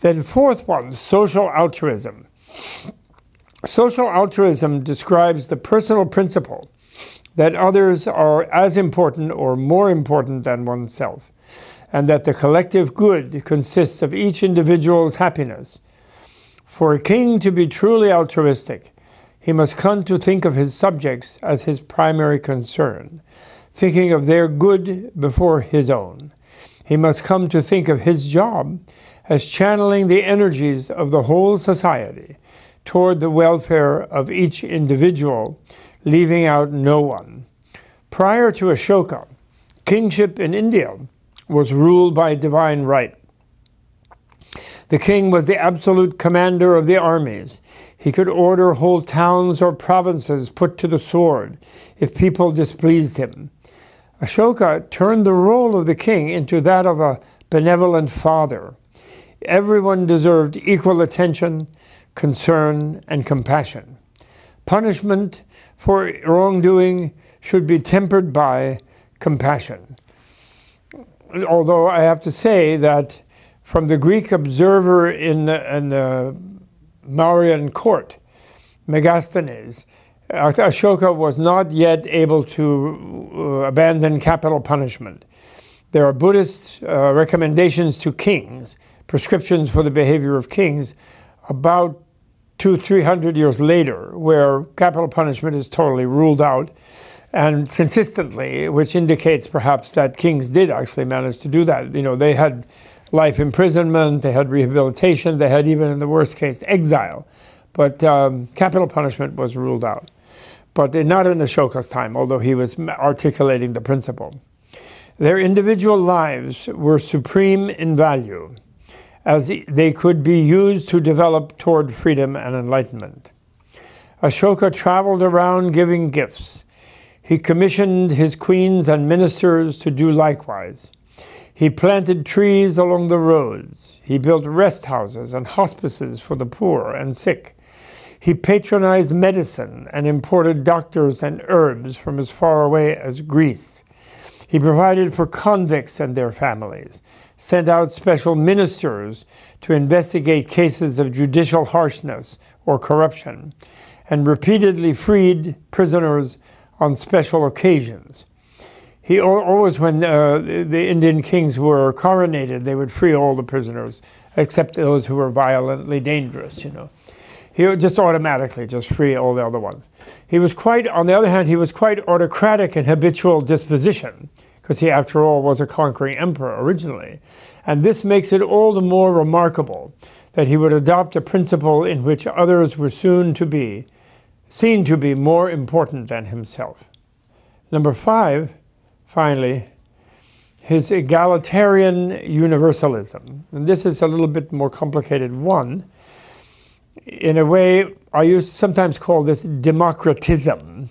Then, fourth one, social altruism. Social altruism describes the personal principle that others are as important or more important than oneself, and that the collective good consists of each individual's happiness. For a king to be truly altruistic, he must come to think of his subjects as his primary concern, thinking of their good before his own. He must come to think of his job as channeling the energies of the whole society toward the welfare of each individual, leaving out no one. Prior to Ashoka, kingship in India was ruled by divine right. The king was the absolute commander of the armies. He could order whole towns or provinces put to the sword if people displeased him. Ashoka turned the role of the king into that of a benevolent father. Everyone deserved equal attention, concern, and compassion. Punishment for wrongdoing should be tempered by compassion. Although I have to say that from the Greek observer in the, in the Mauryan court, Megasthenes, Ashoka was not yet able to uh, abandon capital punishment. There are Buddhist uh, recommendations to kings, prescriptions for the behavior of kings, about two, three hundred years later, where capital punishment is totally ruled out and consistently, which indicates perhaps that kings did actually manage to do that. You know, they had life imprisonment, they had rehabilitation, they had even, in the worst case, exile. But um, capital punishment was ruled out but not in Ashoka's time, although he was articulating the principle. Their individual lives were supreme in value, as they could be used to develop toward freedom and enlightenment. Ashoka traveled around giving gifts. He commissioned his queens and ministers to do likewise. He planted trees along the roads. He built rest houses and hospices for the poor and sick. He patronized medicine and imported doctors and herbs from as far away as Greece. He provided for convicts and their families, sent out special ministers to investigate cases of judicial harshness or corruption, and repeatedly freed prisoners on special occasions. He always, when uh, the Indian kings were coronated, they would free all the prisoners, except those who were violently dangerous, you know. He would just automatically just free all the other ones. He was quite, on the other hand, he was quite autocratic in habitual disposition, because he, after all, was a conquering emperor originally. And this makes it all the more remarkable that he would adopt a principle in which others were soon to be, seen to be more important than himself. Number five, finally, his egalitarian universalism. And this is a little bit more complicated one in a way, I used sometimes call this democratism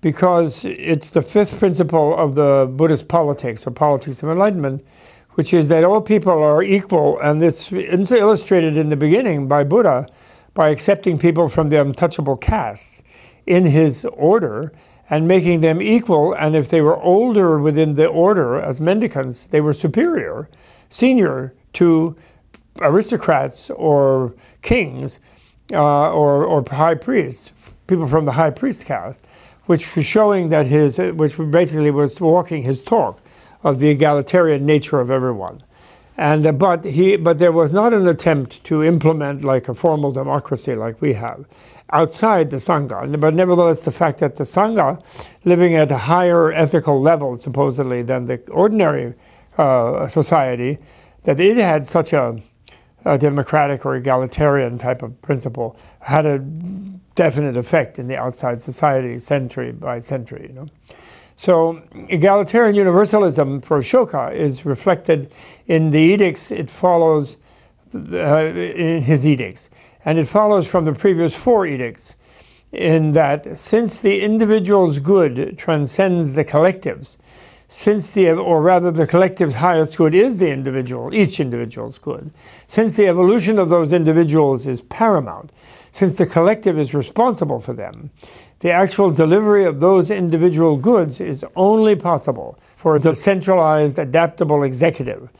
because it's the fifth principle of the Buddhist politics or politics of enlightenment, which is that all people are equal, and it's, illustrated in the beginning by Buddha by accepting people from the untouchable castes in his order and making them equal. And if they were older within the order as mendicants, they were superior, senior to aristocrats or kings uh, or, or high priests, people from the high priest caste, which was showing that his, which basically was walking his talk of the egalitarian nature of everyone. And, uh, but, he, but there was not an attempt to implement like a formal democracy like we have outside the Sangha. But nevertheless, the fact that the Sangha, living at a higher ethical level supposedly than the ordinary uh, society, that it had such a a democratic or egalitarian type of principle had a definite effect in the outside society century by century. You know? So egalitarian universalism for Ashoka is reflected in the edicts it follows uh, in his edicts. And it follows from the previous four edicts in that since the individual's good transcends the collective's, since the, or rather the collective's highest good is the individual, each individual's good, since the evolution of those individuals is paramount, since the collective is responsible for them, the actual delivery of those individual goods is only possible for a decentralized, adaptable executive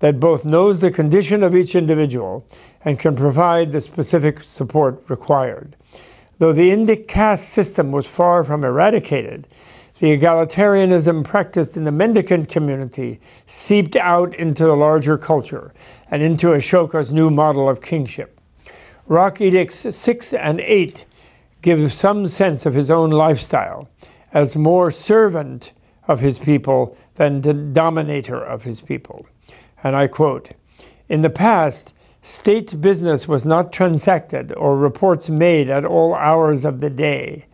that both knows the condition of each individual and can provide the specific support required. Though the Indic caste system was far from eradicated, the egalitarianism practiced in the mendicant community seeped out into the larger culture and into Ashoka's new model of kingship. Rock Edicts 6 and 8 give some sense of his own lifestyle as more servant of his people than the dominator of his people. And I quote In the past, state business was not transacted or reports made at all hours of the day.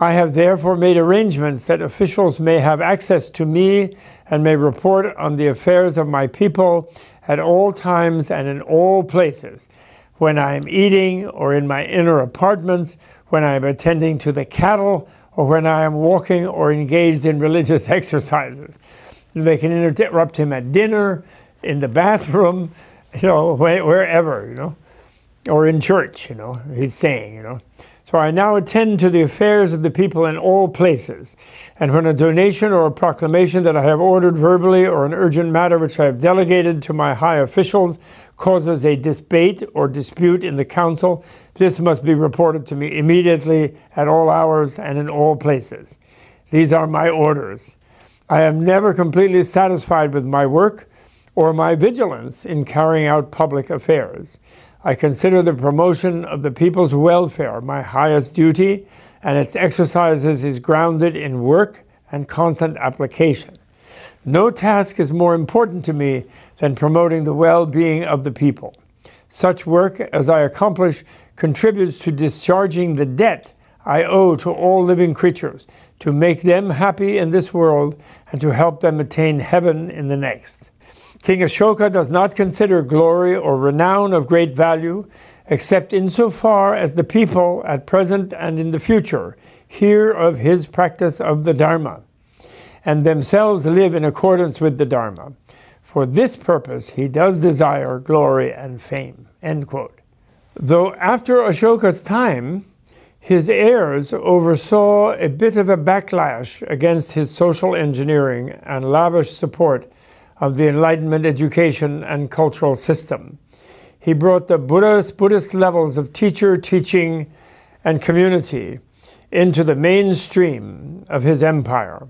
I have therefore made arrangements that officials may have access to me and may report on the affairs of my people at all times and in all places, when I am eating or in my inner apartments, when I am attending to the cattle, or when I am walking or engaged in religious exercises. They can interrupt him at dinner, in the bathroom, you know, wherever, you know, or in church, you know, he's saying, you know. So I now attend to the affairs of the people in all places. And when a donation or a proclamation that I have ordered verbally or an urgent matter which I have delegated to my high officials causes a debate or dispute in the council, this must be reported to me immediately at all hours and in all places. These are my orders. I am never completely satisfied with my work or my vigilance in carrying out public affairs. I consider the promotion of the people's welfare my highest duty, and its exercises is grounded in work and constant application. No task is more important to me than promoting the well being of the people. Such work as I accomplish contributes to discharging the debt I owe to all living creatures, to make them happy in this world and to help them attain heaven in the next. King Ashoka does not consider glory or renown of great value, except insofar as the people, at present and in the future, hear of his practice of the Dharma, and themselves live in accordance with the Dharma. For this purpose he does desire glory and fame. End quote. Though after Ashoka's time, his heirs oversaw a bit of a backlash against his social engineering and lavish support of the Enlightenment education and cultural system. He brought the Buddhist, Buddhist levels of teacher, teaching, and community into the mainstream of his empire.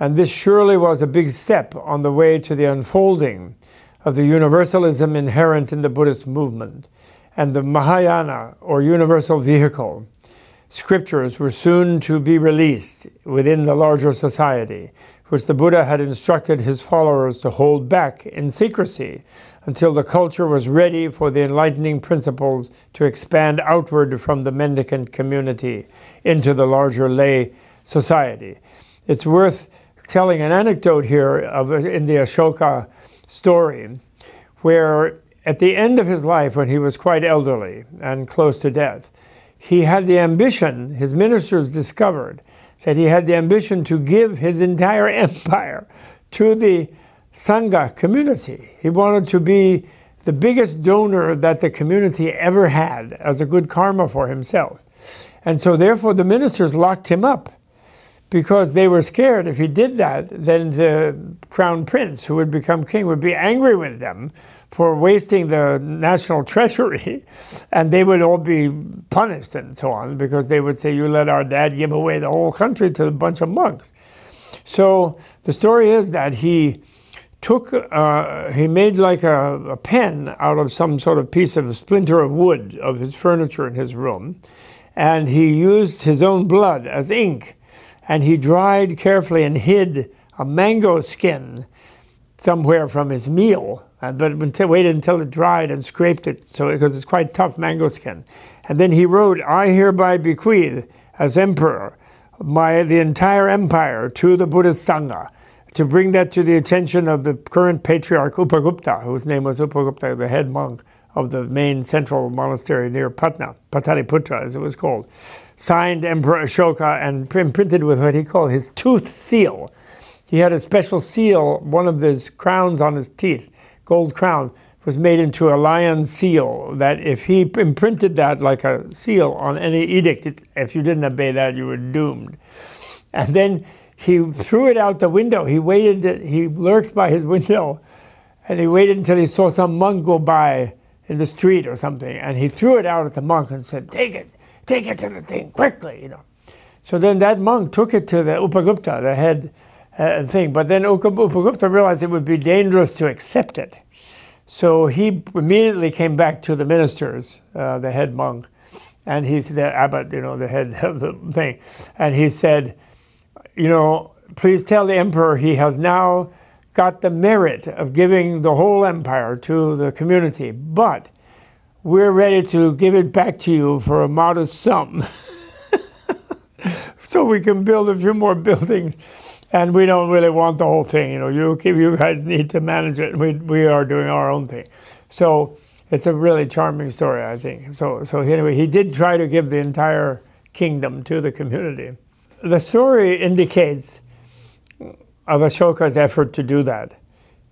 And this surely was a big step on the way to the unfolding of the universalism inherent in the Buddhist movement and the Mahayana, or universal vehicle. Scriptures were soon to be released within the larger society, which the Buddha had instructed his followers to hold back in secrecy until the culture was ready for the enlightening principles to expand outward from the mendicant community into the larger lay society. It's worth telling an anecdote here of in the Ashoka story, where at the end of his life, when he was quite elderly and close to death, he had the ambition, his ministers discovered, that he had the ambition to give his entire empire to the Sangha community. He wanted to be the biggest donor that the community ever had as a good karma for himself. And so, therefore, the ministers locked him up because they were scared if he did that, then the crown prince, who would become king, would be angry with them for wasting the national treasury, and they would all be punished and so on because they would say, You let our dad give away the whole country to a bunch of monks. So the story is that he took, uh, he made like a, a pen out of some sort of piece of a splinter of wood of his furniture in his room, and he used his own blood as ink and he dried carefully and hid a mango skin somewhere from his meal, but until, waited until it dried and scraped it, so because it's quite tough mango skin. And then he wrote, "I hereby bequeath, as emperor, my the entire empire to the Buddhist Sangha." To bring that to the attention of the current patriarch Upagupta, whose name was Upagupta, the head monk of the main central monastery near Patna, Pataliputra as it was called signed Emperor Ashoka and imprinted with what he called his tooth seal. He had a special seal, one of his crowns on his teeth, gold crown, was made into a lion seal. That if he imprinted that like a seal on any edict, it, if you didn't obey that, you were doomed. And then he threw it out the window. He waited, he lurked by his window and he waited until he saw some monk go by in the street or something, and he threw it out at the monk and said, "Take it, take it to the thing quickly," you know. So then that monk took it to the Upagupta, the head uh, thing. But then Upagupta realized it would be dangerous to accept it. So he immediately came back to the ministers, uh, the head monk, and he's the abbot, you know, the head of the thing. And he said, you know, please tell the emperor he has now got the merit of giving the whole empire to the community, but we're ready to give it back to you for a modest sum. so we can build a few more buildings and we don't really want the whole thing. You know, you you guys need to manage it. We we are doing our own thing. So it's a really charming story, I think. So so anyway, he did try to give the entire kingdom to the community. The story indicates of Ashoka's effort to do that.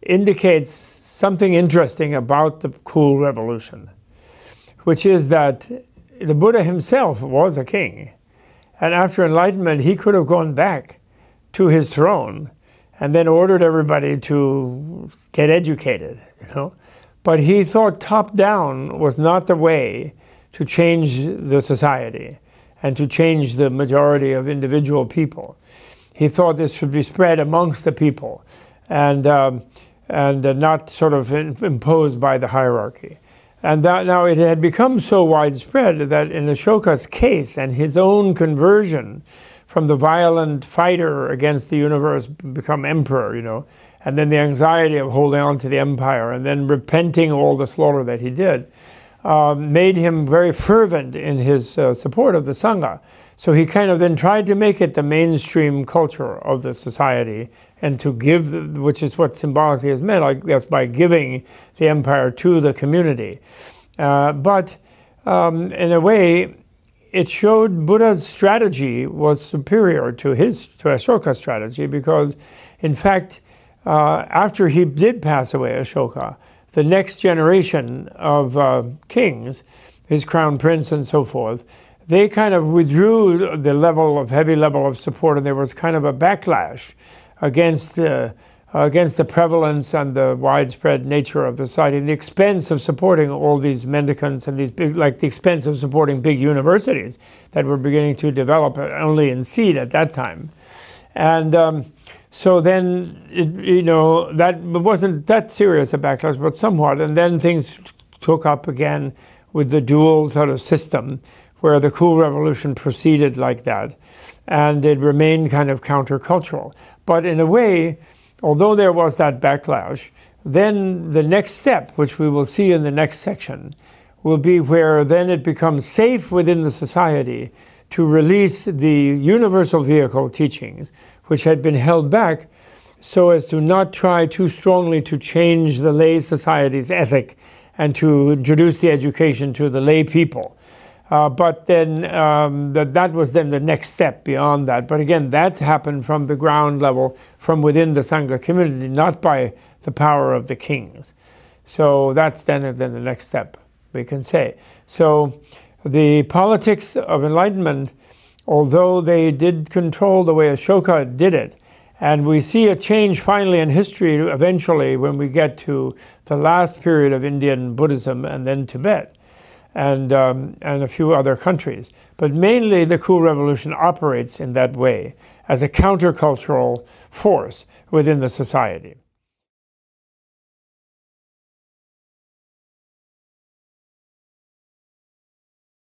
Indicates something interesting about the cool revolution, which is that the Buddha himself was a king. And after enlightenment, he could have gone back to his throne and then ordered everybody to get educated, you know. But he thought top down was not the way to change the society and to change the majority of individual people. He thought this should be spread amongst the people and, um, and uh, not sort of in, imposed by the hierarchy. And that now it had become so widespread that in Ashoka's case and his own conversion from the violent fighter against the universe become emperor, you know, and then the anxiety of holding on to the empire and then repenting all the slaughter that he did, uh, made him very fervent in his uh, support of the Sangha. So he kind of then tried to make it the mainstream culture of the society and to give, the, which is what symbolically is meant, like that's by giving the empire to the community. Uh, but um, in a way, it showed Buddha's strategy was superior to his to Ashoka's strategy because, in fact, uh, after he did pass away, Ashoka, the next generation of uh, kings, his crown prince and so forth, they kind of withdrew the level of heavy level of support, and there was kind of a backlash against the against the prevalence and the widespread nature of the site and the expense of supporting all these mendicants and these big, like the expense of supporting big universities that were beginning to develop only in seed at that time. And um, so then, it, you know, that wasn't that serious a backlash, but somewhat. And then things took up again with the dual sort of system where the cool revolution proceeded like that. And it remained kind of countercultural. But in a way, although there was that backlash, then the next step, which we will see in the next section, will be where then it becomes safe within the society to release the universal vehicle teachings, which had been held back so as to not try too strongly to change the lay society's ethic and to introduce the education to the lay people. Uh, but then um, that, that was then the next step beyond that. But again, that happened from the ground level, from within the Sangha community, not by the power of the kings. So that's then, then the next step, we can say. So the politics of enlightenment, although they did control the way Ashoka did it, and we see a change finally in history eventually when we get to the last period of Indian Buddhism and then Tibet and, um, and a few other countries. But mainly the cool revolution operates in that way as a countercultural force within the society.